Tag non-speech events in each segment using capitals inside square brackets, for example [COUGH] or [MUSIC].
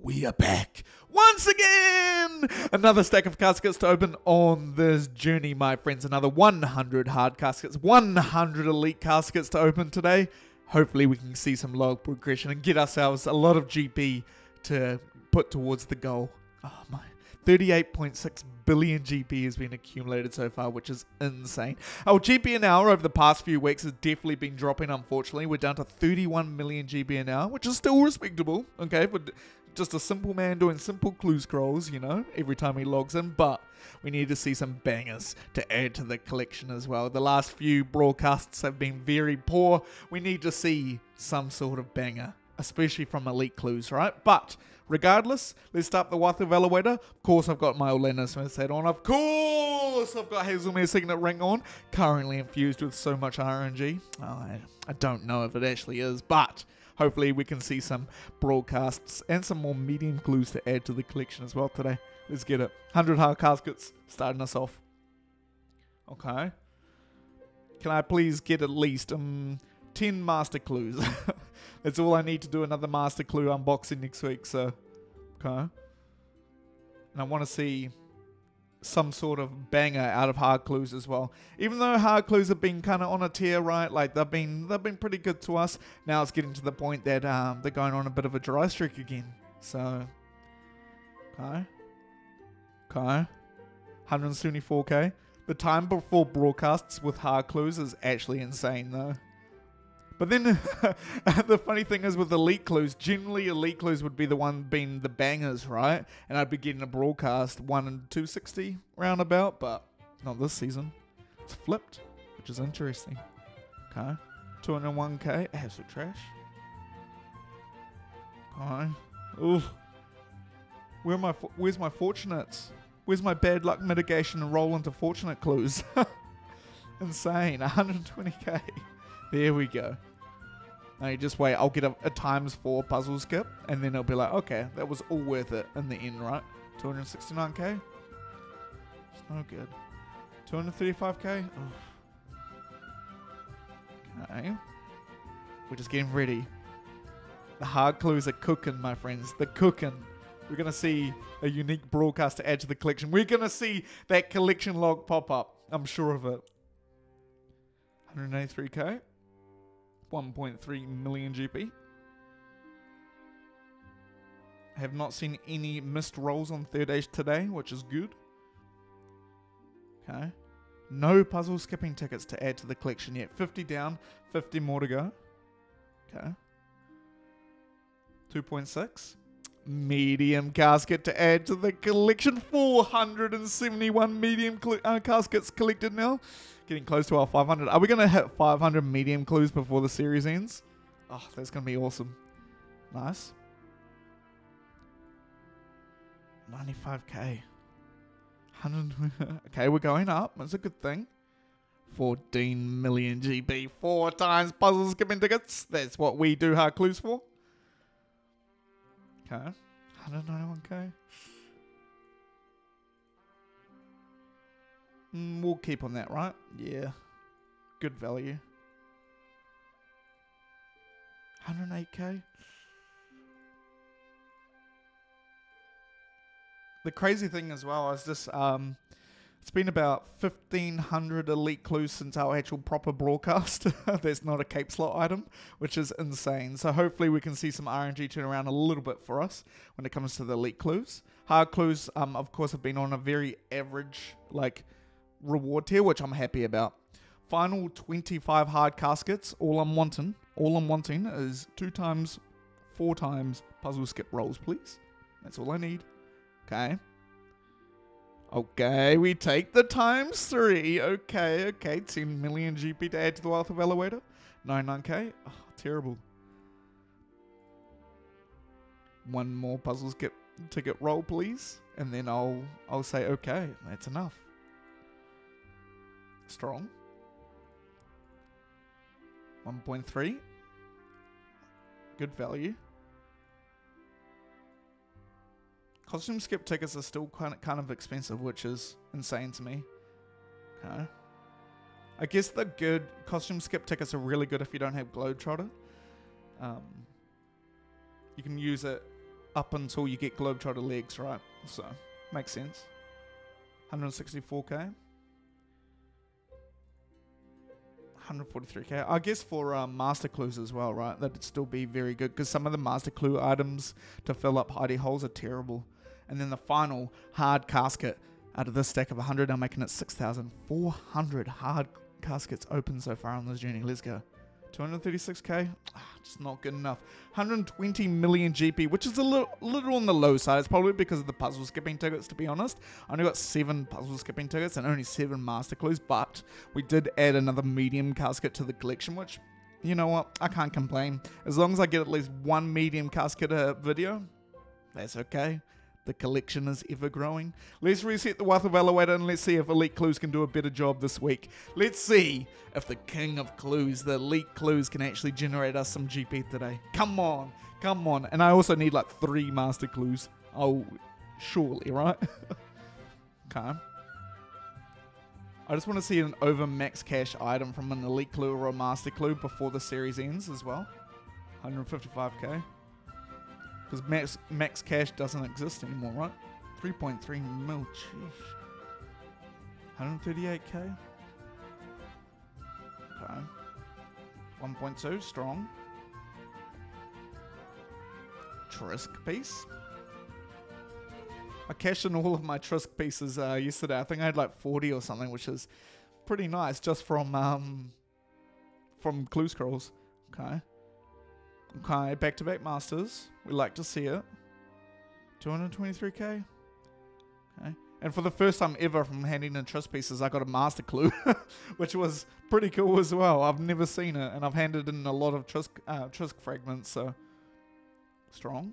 we are back once again. Another stack of caskets to open on this journey, my friends. Another 100 hard caskets, 100 elite caskets to open today. Hopefully, we can see some log progression and get ourselves a lot of GP to put towards the goal. Oh my. 38.6 billion GP has been accumulated so far, which is insane. Our GP an hour over the past few weeks has definitely been dropping, unfortunately. We're down to 31 million GP an hour, which is still respectable, okay, but just a simple man doing simple clue scrolls, you know, every time he logs in, but we need to see some bangers to add to the collection as well. The last few broadcasts have been very poor. We need to see some sort of banger, especially from Elite Clues, right? But regardless, let's start the Wealth Evaluator. Of course, I've got my Orlando Smith head on. Of course, I've got Hazelmere Signet Ring on, currently infused with so much RNG. Oh, I, I don't know if it actually is, but hopefully we can see some broadcasts and some more medium clues to add to the collection as well today. Let's get it. 100 hard caskets starting us off. Okay. Can I please get at least um 10 master clues? [LAUGHS] That's all I need to do another master clue unboxing next week, so okay. And I want to see some sort of banger out of hard clues as well. Even though hard clues have been kind of on a tear, right? Like they've been they've been pretty good to us. Now it's getting to the point that um, they're going on a bit of a dry streak again. So, okay, okay, 174k. The time before broadcasts with hard clues is actually insane though. But then [LAUGHS] the funny thing is with elite clues, generally elite clues would be the one being the bangers, right? And I'd be getting a broadcast one and two sixty roundabout, but not this season. It's flipped, which is interesting. Okay, two hundred one k. Absolute trash. Okay. Ooh. Where my where's my fortunates? Where's my bad luck mitigation and roll into fortunate clues? [LAUGHS] Insane. 120k. There we go. Now you just wait. I'll get a, a, times four puzzle skip, and then it'll be like, okay, that was all worth it in the end, right? 269k. It's no good. 235k. Okay. We're just getting ready. The hard clues are cooking, my friends. They're cooking. We're gonna see a unique broadcast to add to the collection. We're gonna see that collection log pop up. I'm sure of it. 183k. 1.3 million GP. Have not seen any missed rolls on third age today, which is good. Okay. No puzzle skipping tickets to add to the collection yet. 50 down, 50 more to go. Okay. 2.6. Medium casket to add to the collection. 471 medium uh, caskets collected now. Getting close to our 500. Are we going to hit 500 medium clues before the series ends? Oh, that's going to be awesome. Nice. 95k. 100. [LAUGHS] okay, we're going up. That's a good thing. 14 million GP. Four times puzzle skipping tickets. That's what we do hard clues for. Okay. 191k. Mm, we'll keep on that, right? Yeah. Good value. 108k. The crazy thing as well is this um it's been about 1500 elite clues since our actual proper broadcast. [LAUGHS] There's not a cape slot item, which is insane. So hopefully we can see some RNG turn around a little bit for us when it comes to the elite clues. Hard clues, um, of course, have been on a very average, like, reward tier, which I'm happy about. Final 25 hard caskets. All I'm wanting, all I'm wanting is two times, four times puzzle skip rolls, please. That's all I need. Okay. Okay, we take the times three. Okay, okay. 10 million GP to add to the Wealth Evaluator. 99k. Oh, terrible. One more puzzle skip ticket roll, please. And then I'll I'll say okay, that's enough. Strong. 1.3. Good value. Costume skip tickets are still kind of, kind of expensive, which is insane to me. Okay. I guess the good costume skip tickets are really good if you don't have Globetrotter. Um, you can use it up until you get Globetrotter legs, right? So, makes sense. 164k. 143k. I guess for um, master clues as well, right? That'd still be very good because some of the master clue items to fill up hidey holes are terrible. And then the final hard casket out of this stack of 100, I'm making it 6,400 hard caskets open so far on this journey. Let's go. 236k, ah, just not good enough. 120 million GP, which is a little, little on the low side. It's probably because of the puzzle skipping tickets, to be honest. I only got seven puzzle skipping tickets and only seven master clues, but we did add another medium casket to the collection, which, you know what, I can't complain. As long as I get at least one medium casket a video, that's okay. The collection is ever growing. Let's reset the Wealth Evaluator and let's see if Elite Clues can do a better job this week. Let's see if the King of Clues, the Elite Clues, can actually generate us some GP today. Come on, come on. And I also need like three Master Clues. Oh, surely, right? [LAUGHS] okay. I just want to see an over max cash item from an Elite Clue or a Master Clue before the series ends as well. 155k. Because max, max cash doesn't exist anymore, right? 3.3 mil, sheesh. 138k. Okay. 1.2, strong. Trisk piece. I cashed in all of my Trisk pieces uh, yesterday. I think I had like 40 or something, which is pretty nice just from um, from Clue Scrolls. Okay. Okay, back to back masters. We like to see it. 223k. Okay. And for the first time ever from handing in Trisk pieces, I got a master clue, [LAUGHS] which was pretty cool as well. I've never seen it, and I've handed in a lot of Trisk, uh, fragments, so strong.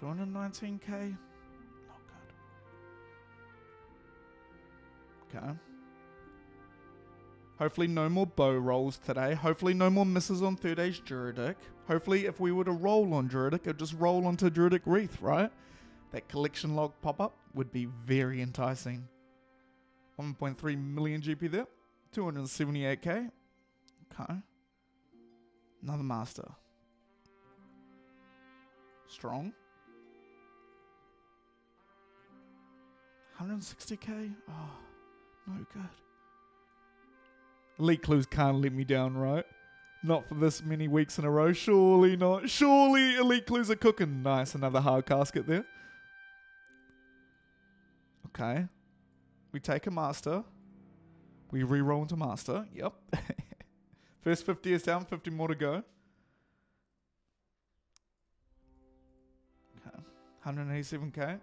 219k. Not good. Okay. Hopefully no more bow rolls today. Hopefully no more misses on third age Druidic. Hopefully if we were to roll on Druidic, it'd just roll onto Druidic Wreath, right? That collection log pop-up would be very enticing. 1.3 million GP there. 278k. Okay. Another master. Strong. 160k? Oh, ah, no good. Elite Clues can't let me down, right? Not for this many weeks in a row. Surely not. Surely Elite Clues are cooking. Nice, another hard casket there. Okay. We take a master. We re-roll into master. Yep. [LAUGHS] First 50 is down, 50 more to go. Okay. 187k.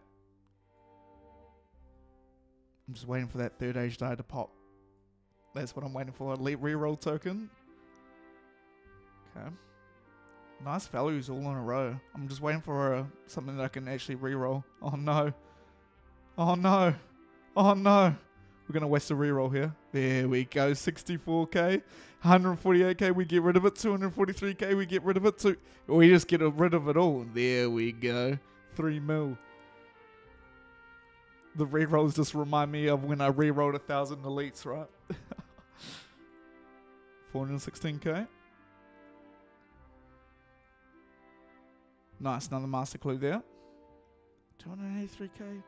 I'm just waiting for that third age dye to pop. That's what I'm waiting for. Elite reroll token. Okay. Nice values all in a row. I'm just waiting for uh, something that I can actually reroll. Oh no. Oh no. Oh no. We're going to waste a reroll here. There we go. 64k. 148k, we get rid of it. 243k, we get rid of it. We just get rid of it all. There we go. 3 mil the rerolls just remind me of when I rerolled a thousand elites, right? [LAUGHS] 416k. Nice, another master clue there. 283k.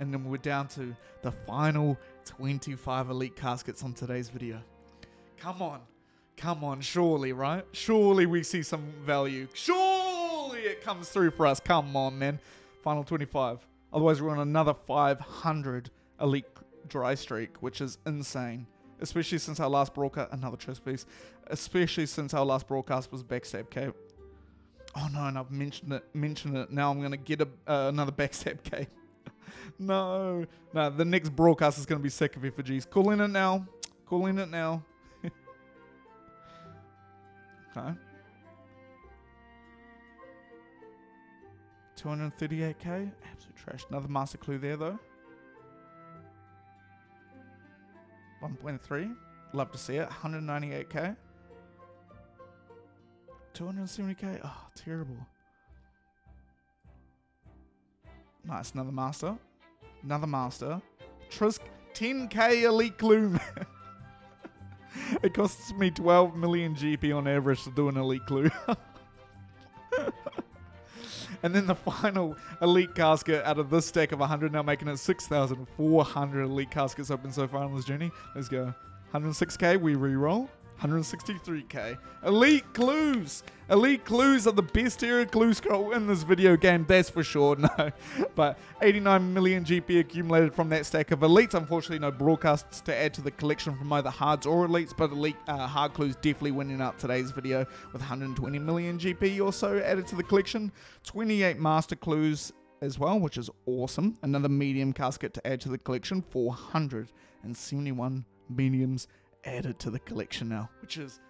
And then we're down to the final 25 elite caskets on today's video. Come on. Come on, surely, right? Surely we see some value. Surely it comes through for us. Come on, man. Final 25. Otherwise, we're on another 500 elite dry streak, which is insane especially since our last broadcast, another piece, especially since our last broadcast was backstab cape. Oh no, and I've mentioned it. Mentioned it. Now I'm gonna get a, uh, another backstab cape. [LAUGHS] no, no. The next broadcast is gonna be sack of effigies. Calling it now. Calling it now. [LAUGHS] okay. 238k. Absolute trash. Another master clue there though. 1.3. Love to see it. 198k. 270k. Oh, terrible. Nice. Another master. Another master. Trisk 10k elite gloom. [LAUGHS] it costs me 12 million GP on average to do an elite clue. [LAUGHS] and then the [LAUGHS] final elite casket out of this stack of 100, now making it 6,400 elite caskets open so far on this journey. Let's go. 106k, we re-roll. 163k. Elite clues! Elite clues are the best era clue scroll in this video game, that's for sure, [LAUGHS] no. But 89 million GP accumulated from that stack of elites. Unfortunately, no broadcasts to add to the collection from either hards or elites, but elite uh, hard clues definitely winning out today's video with 120 million GP or so added to the collection. 28 master clues as well, which is awesome. Another medium casket to add to the collection, 471 mediums added to the collection now, which is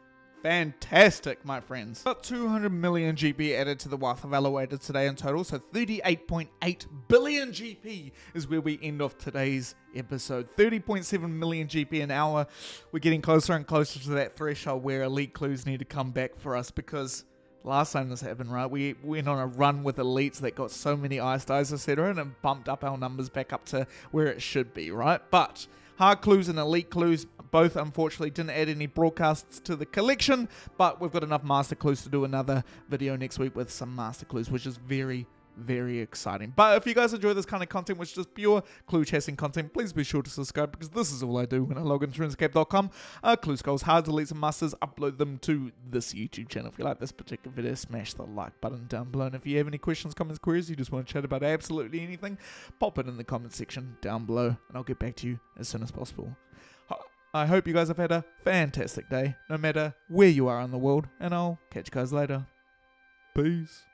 fantastic, my friends. About 200 million GP added to the wealth evaluator today in total, so 38.8 billion GP is where we end off today's episode. 30.7 million GP an hour. We're getting closer and closer to that threshold where elite clues need to come back for us because last time this happened, right? We went on a run with elites that got so many ice dyes, etc., and bumped up our numbers back up to where it should be, right? But hard clues and elite clues both unfortunately didn't add any broadcasts to the collection, but we've got enough master clues to do another video next week with some master clues, which is very, very exciting. But if you guys enjoy this kind of content, which is just pure clue chasing content, please be sure to subscribe because this is all I do when I log into RuneScape.com. Uh, clue skulls, hard deletes, and masters, upload them to this YouTube channel. If you like this particular video, smash the like button down below. And if you have any questions, comments, queries, you just want to chat about absolutely anything, pop it in the comment section down below, and I'll get back to you as soon as possible. I hope you guys have had a fantastic day, no matter where you are in the world, and I'll catch you guys later. Peace.